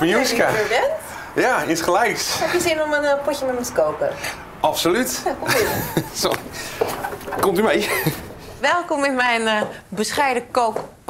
Miljuska. Je er bent. Ja, iets gelijks. Heb je zin om een eh, potje met me te koken? Absoluut. Ja, kom. Zo. Komt u mee? Welkom in mijn eh, bescheiden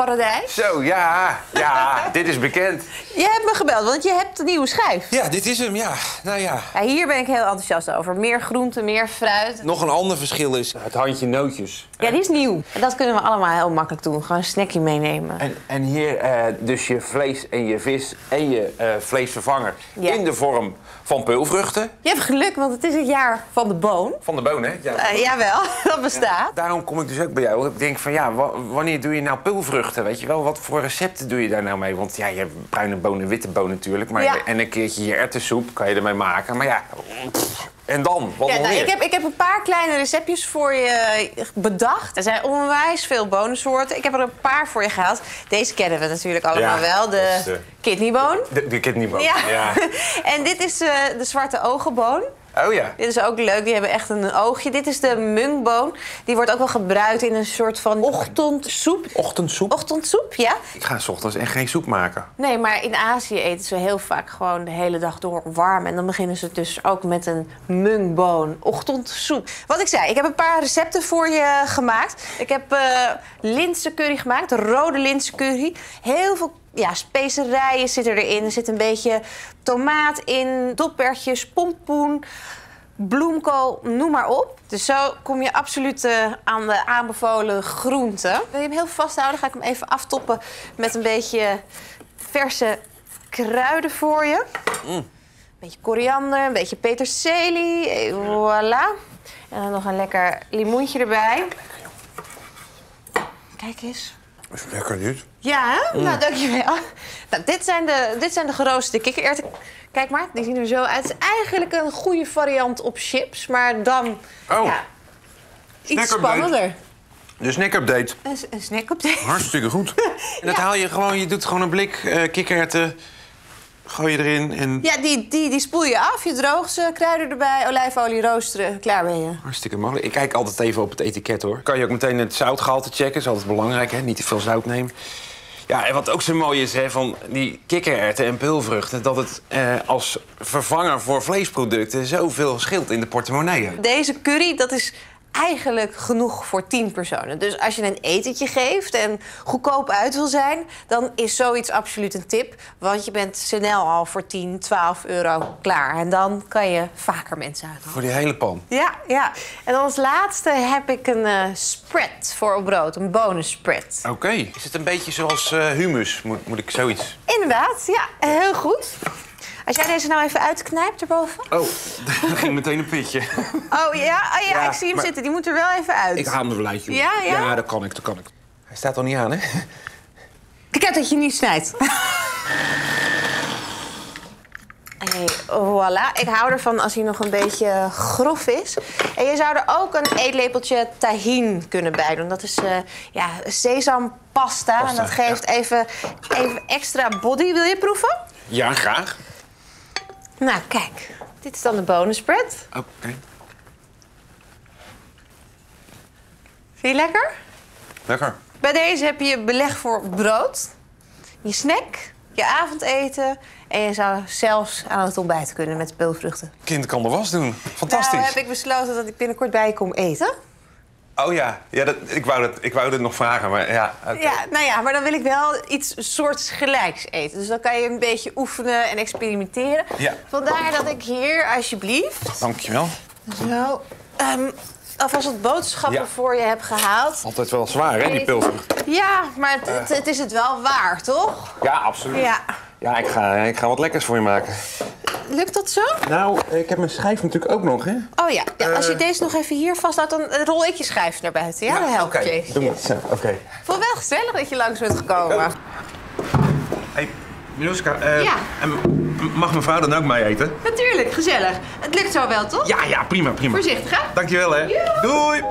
kookparadijs. Zo, ja. Ja, dit is bekend. Je hebt me gebeld, want je hebt een nieuwe schijf. Ja, dit is hem, ja. Nou ja. Ja, hier ben ik heel enthousiast over. Meer groente, meer fruit. Nog een ander verschil is het handje nootjes. Ja, die is nieuw. En dat kunnen we allemaal heel makkelijk doen. Gewoon een snackje meenemen. En, en hier eh, dus je vlees en je vis en je eh, vleesvervanger Ja. in de vorm van peulvruchten. Je hebt geluk, want het is het jaar van de boon. Van de boon, hè? Ja. Eh, jawel, dat bestaat. Daarom kom ik dus ook bij jou. Ik denk van ja, wa- wanneer doe je nou peulvruchten? Weet je wel, wat voor recepten doe je daar nou mee? Want ja, je hebt bruine bonen, witte bonen natuurlijk. Maar Ja. En een keertje je erwtensoep kan je ermee maken. Maar ja, pff, en dan? Wat Ja, nog nou, meer? ik, heb, ik heb een paar kleine receptjes voor je bedacht. Er zijn onwijs veel bonensoorten. Ik heb er een paar voor je gehaald. Deze kennen we natuurlijk allemaal Ja, wel. De is de- kidneyboon. De, de kidneyboon. Ja. ja. en dit is eh, de zwarte ogenboon. Oh ja. Dit is ook leuk, die hebben echt een oogje. Dit is de mungboon. Die wordt ook wel gebruikt in een soort van ochtendsoep. Ochtendsoep. Ochtendsoep, ja? Ik ga 's ochtends echt geen soep maken. Nee, maar in Azië eten ze heel vaak gewoon de hele dag door warm. En dan beginnen ze dus ook met een mungboon ochtendsoep. Wat ik zei, ik heb een paar recepten voor je gemaakt. Ik heb eh linzencurry gemaakt, rode linzencurry. Heel veel ja, specerijen zitten erin. Er zit een beetje tomaat in, doppertjes, pompoen bloemkool, noem maar op. Dus zo kom je absoluut eh, aan de aanbevolen groenten. Wil je hem heel vasthouden, ga ik hem even aftoppen met een beetje verse kruiden voor je. Een beetje koriander, een beetje peterselie, et voilà. En dan nog een lekker limoentje erbij. Kijk eens. Is lekker dit. Ja, hè? nou dankjewel. Nou, dit, zijn de, dit zijn de geroosterde kikkererwten. Kijk maar, die zien er zo uit. Het is eigenlijk een goede variant op chips, maar dan Oh. ja, iets Snack-update. spannender. De snack-update. Een, een snack op deze. Hartstikke goed. En dat haal je gewoon, je doet gewoon een blik eh kikkererwten, gooi je erin en Ja, die, die, die spoel je af, je droogt ze, kruiden erbij, olijfolie roosteren, klaar ben je. hartstikke makkelijk. Ik kijk altijd even op het etiket hoor. Kan je ook meteen het zoutgehalte checken, is altijd belangrijk hè, niet te veel zout nemen. Ja, en wat ook zo mooi is hè, van die kikkererwten en peulvruchten... dat het eh, als vervanger voor vleesproducten zoveel scheelt in de portemonnee. Deze curry, dat is eigenlijk genoeg voor 10 personen. Dus als je een etentje geeft en goedkoop uit wil zijn... dan is zoiets absoluut een tip. Want je bent snel al voor 10, 12 euro klaar. En dan kan je vaker mensen uitnodigen. Voor die hele pan. Ja, ja. En als laatste heb ik een eh, spread voor op brood. Een bonus spread. Oké. Is het een beetje zoals eh, humus? Moet, moet ik zoiets? Inderdaad, ja. Heel goed. Als jij deze nou even uitknijpt erboven. Oh, daar ging meteen een pitje. Oh ja, oh, ja, Ja, ik zie hem maar- zitten. Die moet er wel even uit. Ik haal hem er wel uit, joh. Ja, ja? Ja, dat kan ik, dat kan ik. Hij staat al niet aan, hè? Kijk uit dat je niet snijdt. Hey, voilà. Ik hou ervan als hij nog een beetje grof is. En je zou er ook een eetlepeltje tahin kunnen bij doen. Dat is eh ja, sesampasta. en dat geeft even, even extra body. Wil je proeven? Ja, graag. Nou, kijk. Dit is dan de bonus spread. Oké. Vind je lekker? Lekker. Bij deze heb je beleg voor brood, je snack, je avondeten... en je zou zelfs aan het ontbijt kunnen met peulvruchten. Kind kan de was doen. Fantastisch. Nou heb ik besloten dat ik binnenkort bij je kom eten. Oh ja, ja dat, ik, wou dat, ik wou dit nog vragen, maar ja. oké. Ja, nou ja, maar dan wil ik wel iets soortgelijks eten. Dus dan kan je een beetje oefenen en experimenteren. Ja. Vandaar dat ik hier, alsjeblieft, Dankjewel. zo... ehm, alvast wat boodschappen Ja. voor je heb gehaald. Altijd wel zwaar, hè, die pilvrucht. Ja, maar het, het, het is het wel waar, toch? Ja, absoluut. Ja. Ja, ik ga, ik ga wat lekkers voor je maken. Lukt dat zo? Nou, ik heb mijn schijf natuurlijk ook nog, hè? Oh ja, ja als je deze nog even hier vasthoudt, dan rol ik je schijf naar buiten. Ja, dan help ik je even. Doe maar. Zo, oké. Ik vond het wel gezellig dat je langs bent gekomen. Hey, Miluska, eh, Ja. mag mevrouw dan ook mee eten? Natuurlijk, gezellig. Het lukt zo wel, toch? Ja, ja, prima, prima. Voorzichtig, hè? Dankjewel, hè. Doei!